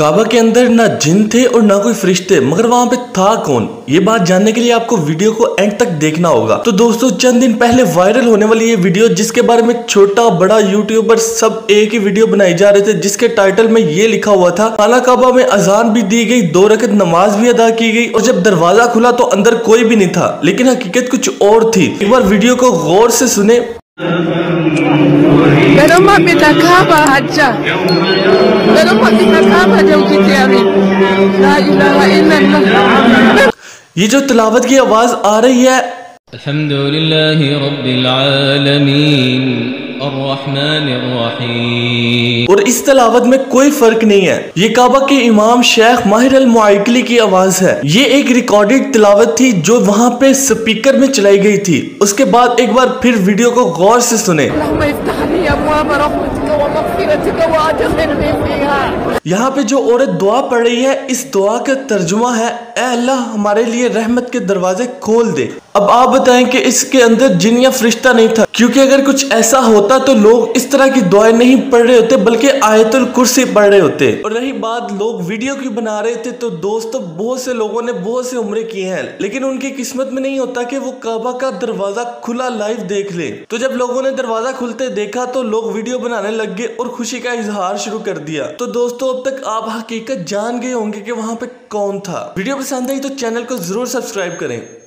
काबा के अंदर ना जिन थे और ना कोई फरिश्ते, मगर वहाँ पे था कौन? ये बात जानने के लिए आपको वीडियो को एंड तक देखना होगा। तो दोस्तों, चंद दिन पहले वायरल होने वाली ये वीडियो, जिसके बारे में छोटा, बड़ा यूट्यूबर सब एक ही वीडियो बनाई जा रहे थे, जिसके टाइटल में ये लिखा हुआ था, खाना काबा में अजान भी दी गई, दो रकत नमाज़ भी अदा की गई, और जब दरवाज़ा खुला तो अंदर कोई भी नहीं था। लेकिन हकीकत कुछ और थी। एक बार वीडियो को गौर से सुने। Garin mafita kaba hajja. Garin ये जो तिलावत की आवाज़ आ रही है। अल्हम्दुलिल्लाह रब्बिल आलमीन और इस तलावत में कोई फ़र्क नहीं है। ये काबा के इमाम शेख माहिर अल मुआइकली की आवाज़ है। ये एक रिकॉर्डेड तलावत थी जो वहाँ पे स्पीकर में चलाई गई थी। उसके बाद एक बार फिर वीडियो को गौर से सुने। यहाँ पे जो औरत दुआ पढ़ रही है, इस दुआ का तर्जुमा है अल्लाह, हमारे लिए रहमत के दरवाजे खोल दे। अब आप बताएँ कि इसके अंदर जिन या फरिश्ता नहीं था, क्योंकि अगर कुछ ऐसा होता तो लोग इस तरह की दुआएँ नहीं पढ़ रहे होते, बल्कि आयतुल कुर्सी पढ़ रहे होते। और रही बात, लोग वीडियो की बना रहे थे? तो दोस्तों, बहुत से लोगों ने बहुत से उम्र की हैं, लेकिन उनकी किस्मत में नहीं होता की वो काबा का दरवाज़ा खुला लाइव देख ले। तो जब लोगों ने दरवाज़ा खुलते देखा तो लोग वीडियो बनाने लग गए और खुशी का इजहार शुरू कर दिया। तो दोस्तों, अब तक आप हकीकत जान गए होंगे कि वहाँ पे कौन था। वीडियो पसंद आई तो चैनल को ज़रूर सब्सक्राइब करें।